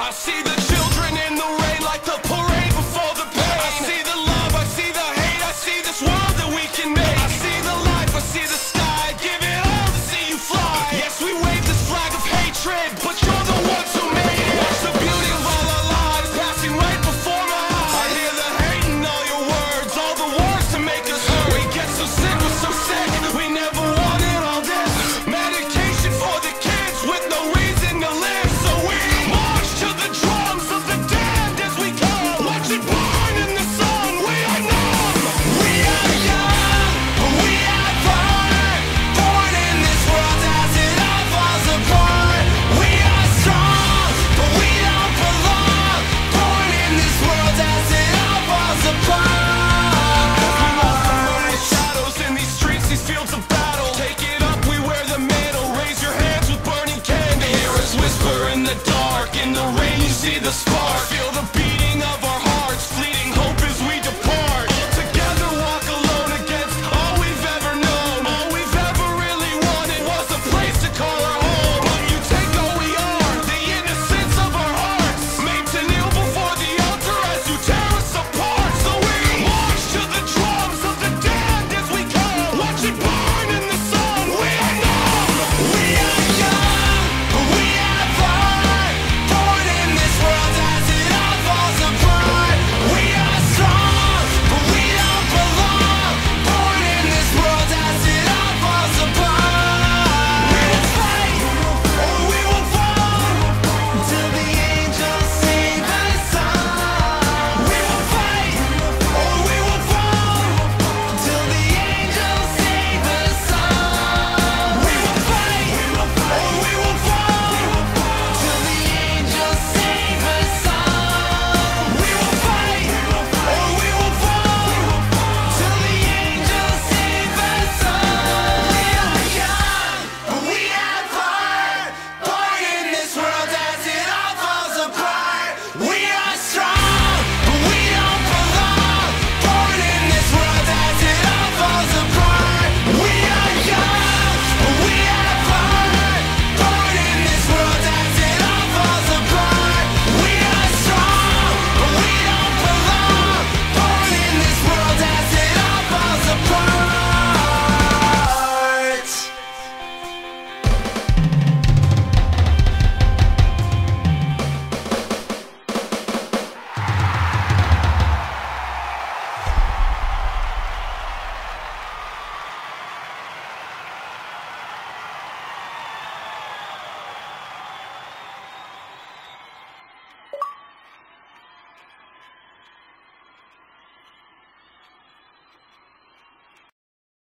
I see the children in the rain like the parade before the pain. I see the love, I see the hate, I see this world that we can make. I see the I see the sky, give it all to see you fly. Yes, we wave this flag of hatred, but you're rain, you see the spark.